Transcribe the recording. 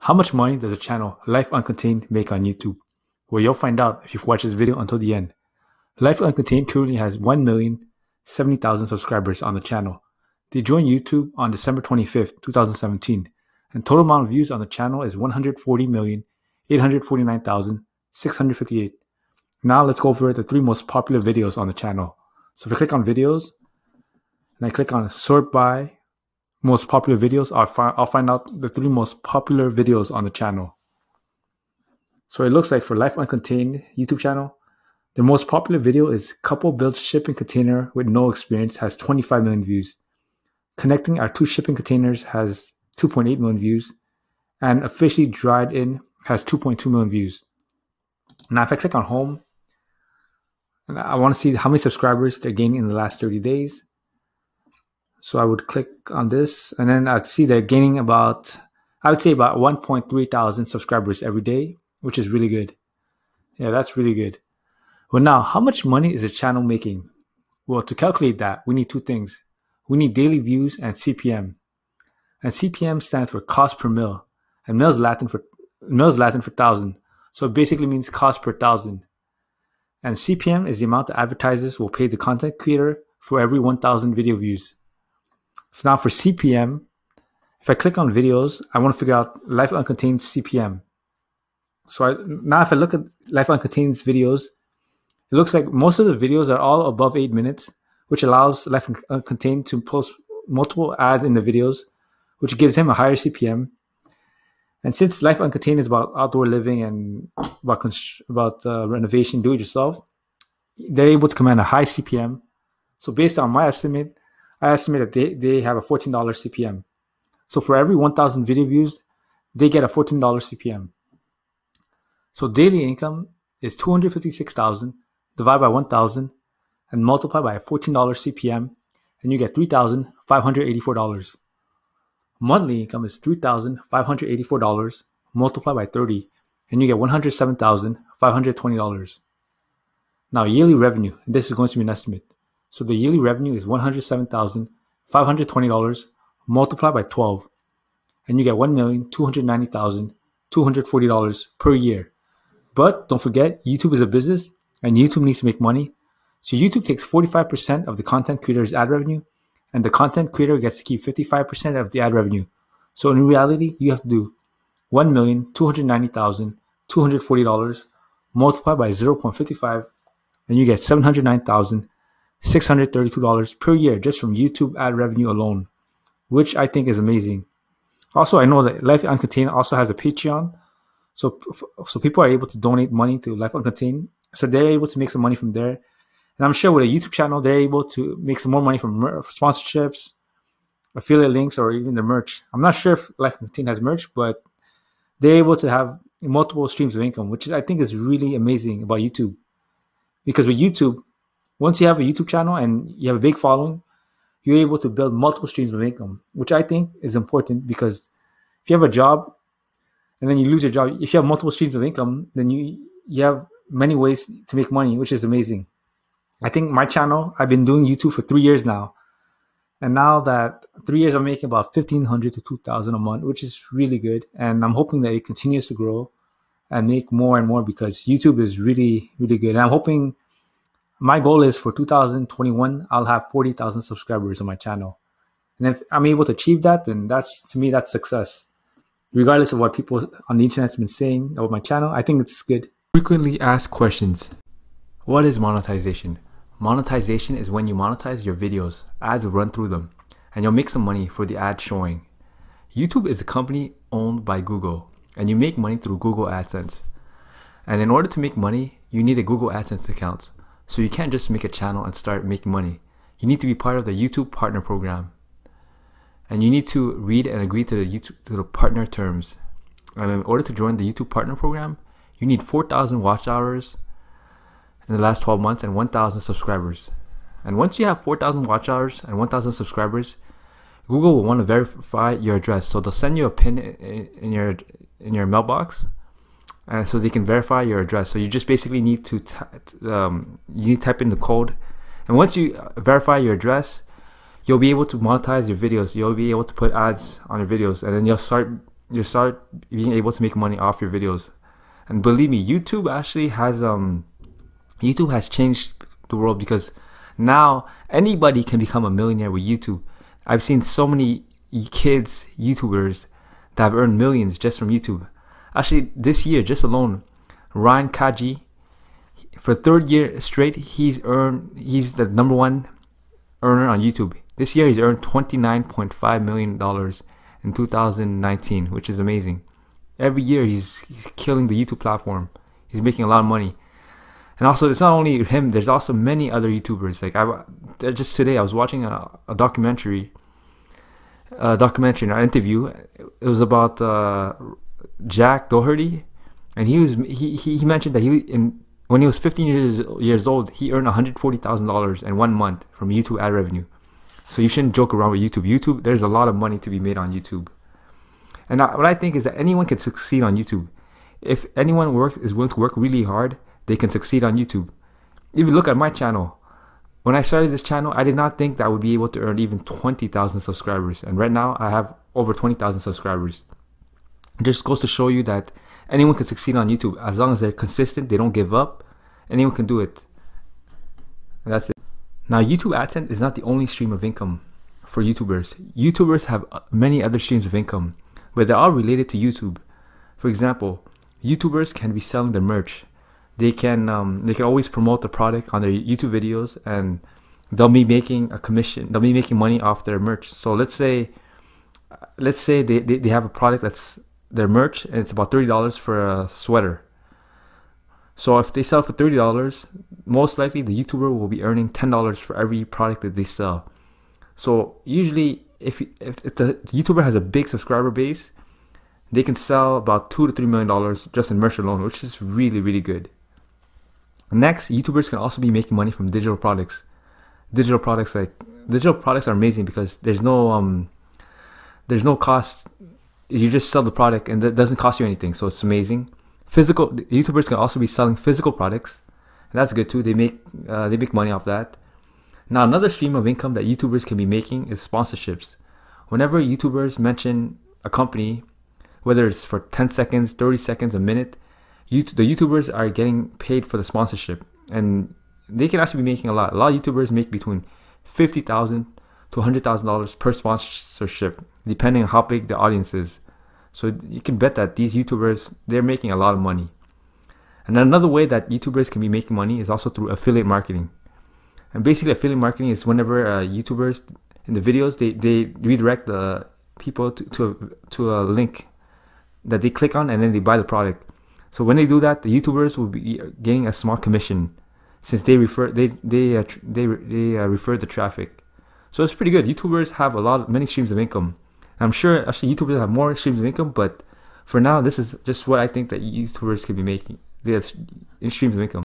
How much money does the channel Life Uncontained make on YouTube? Well, you'll find out if you've watched this video until the end. Life Uncontained currently has 1,070,000 subscribers on the channel. They joined YouTube on December 25th, 2017, and total amount of views on the channel is 140,849,658. Now let's go over the three most popular videos on the channel. So if I click on videos, and I click on sort by most popular videos, I'll, fi I'll find out the three most popular videos on the channel. So it looks like for Life Uncontained YouTube channel, the most popular video is couple builds shipping container with no experience has 25 million views. Connecting our two shipping containers has 2.8 million views. And officially dried in has 2.2 million views. Now if I click on home, I want to see how many subscribers they're gaining in the last 30 days. So I would click on this and then I'd see they're gaining about, I would say about 1.3 thousand subscribers every day, which is really good. Yeah, that's really good. Well, now, how much money is a channel making? Well, to calculate that, we need two things. We need daily views and CPM. And CPM stands for cost per mil, and mil is Latin for mil is Latin for thousand. So it basically means cost per thousand. And CPM is the amount that advertisers will pay the content creator for every 1,000 video views. So now for CPM, if I click on videos, I want to figure out Life Uncontained CPM. So I, now if I look at Life Uncontained's videos, it looks like most of the videos are all above eight minutes, which allows Life Uncontained to post multiple ads in the videos, which gives him a higher CPM. And since Life Uncontained is about outdoor living and about about uh, renovation, do it yourself, they're able to command a high CPM. So based on my estimate, I estimate that they, they have a $14 CPM. So for every 1,000 video views, they get a $14 CPM. So daily income is 256,000 divided by 1,000 and multiply by a $14 CPM, and you get $3,584. Monthly income is $3,584 multiplied by 30, and you get $107,520. Now, yearly revenue, this is going to be an estimate. So the yearly revenue is $107,520 multiplied by 12, and you get $1,290,240 per year. But don't forget, YouTube is a business and YouTube needs to make money. So YouTube takes 45% of the content creator's ad revenue, and the content creator gets to keep 55% of the ad revenue. So in reality, you have to do $1,290,240 multiplied by 0.55, and you get $709,632 per year just from YouTube ad revenue alone, which I think is amazing. Also, I know that Life Uncontained also has a Patreon, so so people are able to donate money to Life Uncontained so they're able to make some money from there. And I'm sure with a YouTube channel, they're able to make some more money from sponsorships, affiliate links, or even the merch. I'm not sure if Life Team has merch, but they're able to have multiple streams of income, which I think is really amazing about YouTube. Because with YouTube, once you have a YouTube channel and you have a big following, you're able to build multiple streams of income, which I think is important because if you have a job and then you lose your job, if you have multiple streams of income, then you you have many ways to make money, which is amazing. I think my channel, I've been doing YouTube for three years now. And now that three years, I'm making about 1500 to 2000 a month, which is really good. And I'm hoping that it continues to grow and make more and more because YouTube is really, really good. And I'm hoping my goal is for 2021, I'll have 40,000 subscribers on my channel. And if I'm able to achieve that, then that's to me, that's success. Regardless of what people on the internet have been saying about my channel, I think it's good. Frequently asked questions. What is monetization? Monetization is when you monetize your videos, ads run through them, and you'll make some money for the ad showing. YouTube is a company owned by Google, and you make money through Google AdSense. And in order to make money, you need a Google AdSense account. So you can't just make a channel and start making money. You need to be part of the YouTube Partner Program. And you need to read and agree to the YouTube to the partner terms. And in order to join the YouTube Partner Program, you need 4,000 watch hours in the last 12 months and 1,000 subscribers. And once you have 4,000 watch hours and 1,000 subscribers, Google will want to verify your address. So they'll send you a pin in your in your mailbox, and so they can verify your address. So you just basically need to um, you need to type in the code, and once you verify your address, you'll be able to monetize your videos. You'll be able to put ads on your videos, and then you'll start you'll start being able to make money off your videos. And believe me, YouTube actually has um YouTube has changed the world because now anybody can become a millionaire with YouTube. I've seen so many kids, YouTubers that have earned millions just from YouTube. Actually, this year, just alone, Ryan Kaji, for third year straight, he's earned he's the number one earner on YouTube. This year, he's earned twenty nine point five million dollars in 2019, which is amazing. Every year, he's he's killing the YouTube platform. He's making a lot of money. And also, it's not only him. There's also many other YouTubers. Like I just today, I was watching a, a documentary, a documentary, an interview. It was about uh, Jack Doherty, and he was he, he, mentioned that he in when he was 15 years years old, he earned 140 thousand dollars in one month from YouTube ad revenue. So you shouldn't joke around with YouTube. YouTube, there's a lot of money to be made on YouTube. And I, what I think is that anyone can succeed on YouTube. If anyone works is willing to work really hard they can succeed on YouTube. If you look at my channel, when I started this channel, I did not think that I would be able to earn even 20,000 subscribers. And right now, I have over 20,000 subscribers. Just goes to show you that anyone can succeed on YouTube as long as they're consistent, they don't give up. Anyone can do it. And that's it. Now, YouTube AdSense is not the only stream of income for YouTubers. YouTubers have many other streams of income, but they're all related to YouTube. For example, YouTubers can be selling their merch they can um, they can always promote the product on their YouTube videos and they'll be making a commission they'll be making money off their merch so let's say let's say they, they, they have a product that's their merch and it's about $30 for a sweater so if they sell for $30 most likely the YouTuber will be earning $10 for every product that they sell so usually if, if, if the YouTuber has a big subscriber base they can sell about two to three million dollars just in merch alone which is really really good Next, YouTubers can also be making money from digital products. Digital products like digital products are amazing because there's no um there's no cost. You just sell the product and it doesn't cost you anything, so it's amazing. Physical YouTubers can also be selling physical products, and that's good too. They make uh, they make money off that. Now another stream of income that YouTubers can be making is sponsorships. Whenever YouTubers mention a company, whether it's for 10 seconds, 30 seconds, a minute, the YouTubers are getting paid for the sponsorship, and they can actually be making a lot. A lot of YouTubers make between fifty thousand to hundred thousand dollars per sponsorship, depending on how big the audience is. So you can bet that these YouTubers they're making a lot of money. And another way that YouTubers can be making money is also through affiliate marketing. And basically, affiliate marketing is whenever uh, YouTubers in the videos they, they redirect the people to, to a, to a link that they click on and then they buy the product. So when they do that, the YouTubers will be getting a small commission since they refer they they uh, they they uh, refer the traffic. So it's pretty good. YouTubers have a lot of many streams of income. I'm sure actually YouTubers have more streams of income, but for now this is just what I think that YouTubers can be making. They have streams of income.